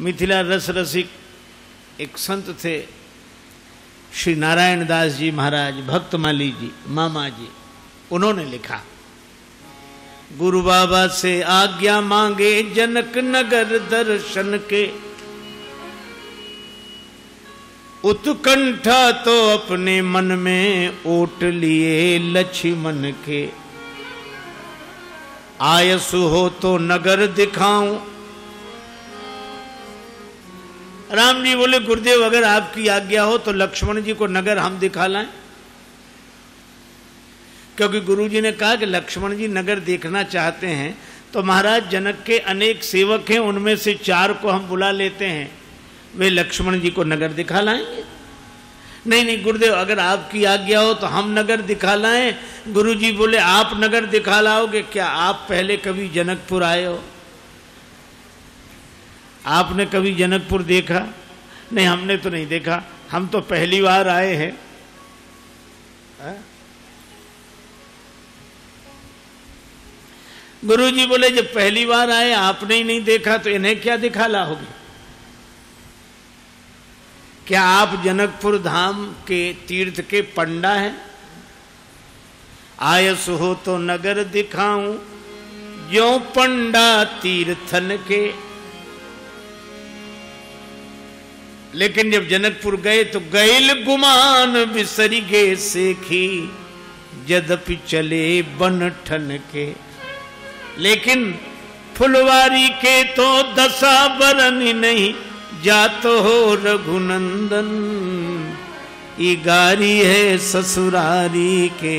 मिथिला रस रसिक एक संत थे, श्री नारायण दास जी महाराज भक्तमाली जी, मामा जी, उन्होंने लिखा, गुरु बाबा से आज्ञा मांगे जनक नगर दर्शन के। उत्कंठा तो अपने मन में ओट लिए लक्ष्मण के। आयसु हो तो नगर दिखाऊँ राम जी बोले, गुरुदेव, अगर आपकी आज्ञा हो तो लक्ष्मण जी को नगर हम दिखा लाएँ। क्योंकि गुरु जी ने कहा कि लक्ष्मण जी नगर देखना चाहते हैं तो महाराज जनक के अनेक सेवक हैं, उनमें से चार को हम बुला लेते हैं। वे लक्ष्मण जी को नगर दिखा लाएँगे। नहीं नहीं, गुरुदेव, अगर आपकी आज्ञा हो तो हम नगर दिखा लाएँ। गुरु जी बोले, आप नगर दिखा लाओगे? क्या आप पहले कभी जनकपुर आए हो? आपने कभी जनकपुर देखा? नहीं, हमने तो नहीं देखा। हम तो पहली बार आए हैं। हाँ? गुरु जी बोले, जब पहली बार आए, आपने ही नहीं देखा तो इन्हें क्या दिखा लाओगे? क्या आप जनकपुर धाम के तीर्थ के पंडा हैं? आयस हो तो नगर दिखाऊँ जो पंडा तीर्थन के लेकिन जब जनकपुर गए तो गैल गुमान बिसरी गे सेखी जदपि चले बन ठन के। लेकिन फुलवारी के तो दशा बरन नहीं, जात हो रघुनंदन। ई गारी है ससुरारी के,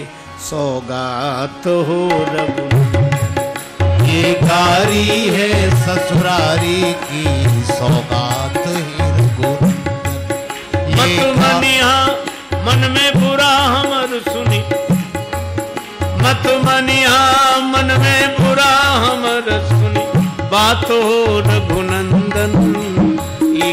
सौगात हो रघुनंदन। ये गारी है ससुरारी की, सौगात हो रघुनंदन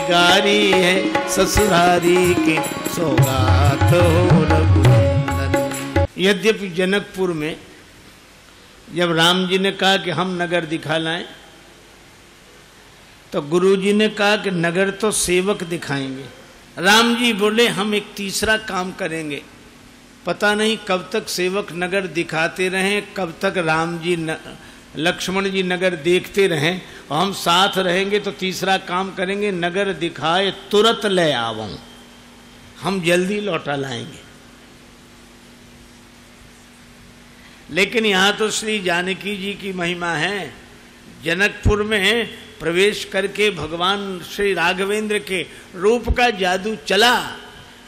गारी है ससुरारी के सौगात हो रघुनंदन। यद्यपि जनकपुर में जब राम जी ने कहा कि हम नगर दिखा लाएँ तो गुरु जी ने कहा कि नगर तो सेवक दिखाएँगे। राम जी बोले हम एक तीसरा काम करेंगे। पता नहीं कब तक सेवक नगर दिखाते रहें कब तक राम जी न, लक्ष्मण जी नगर देखते रहें और हम साथ रहेंगे तो तीसरा काम करेंगे, नगर दिखाए, तुरंत ले आवों हम जल्दी लौटा लाएँगे। लेकिन यहाँ तो श्री जानकी जी की महिमा है। जनकपुर में प्रवेश करके भगवान श्री राघवेंद्र के रूप का जादू चला।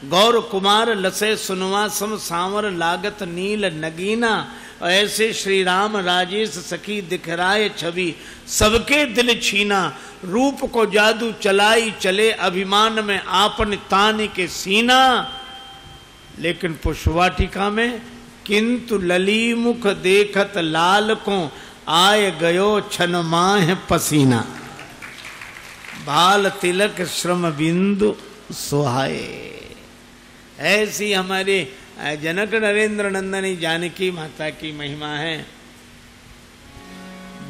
गौर कुमार लसे सुनवा सम सांवर लागत नील नगीना, ऐसे श्री राम राजेश सखी दिखराए छवि। सबके दिल छीना, रूप को जादू चलाई चले अभिमान में आपन तान के सीना। लेकिन पुष्पवाटिका में, किंतु लली मुख देखत लाल को आय गयो छन माह पसीना। बाल तिलक श्रम बिंदु सुहाए। ऐसी हमारे जनक नरेंद्र नंदनी जानकी माता की महिमा है।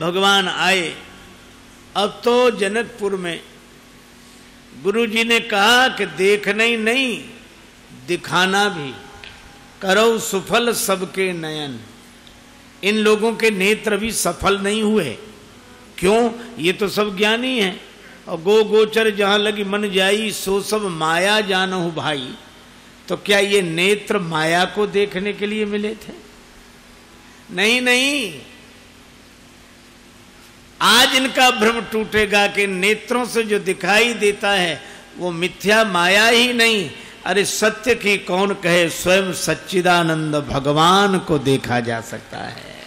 भगवान आए। अब तो जनकपुर में गुरु जी ने कहा कि देखना ही नहीं, दिखाना भी। करो सुफल सबके नयन। इन लोगों के नेत्र भी सफल नहीं हुए। क्यों? ये तो सब ज्ञानी हैं। और गो गोचर जहाँ लगी मन जाई, सो सब माया जानहु भाई। तो क्या ये नेत्र माया को देखने के लिए मिले थे? नहीं नहीं। आज इनका भ्रम टूटेगा कि नेत्रों से जो दिखाई देता है, वो मिथ्या माया ही नहीं। अरे सत्य की कौन कहे? स्वयं सच्चिदानंद भगवान को देखा जा सकता है।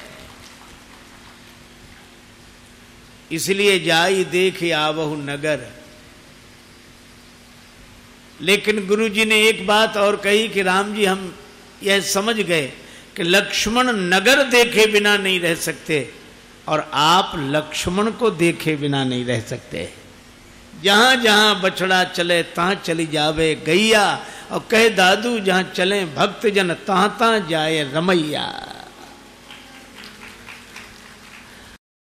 इसलिए जाई देख आवहु नगर। लेकिन गुरु जी ने एक बात और कही कि राम जी, हम यह समझ गए कि लक्ष्मण नगर देखे बिना नहीं रह सकते और आप लक्ष्मण को देखे बिना नहीं रह सकते। जहाँ जहाँ बछड़ा चले तहां चली जावे गैया और कहे, दादू, जहाँ चले भक्त जन तहां तहां जाए रमैया।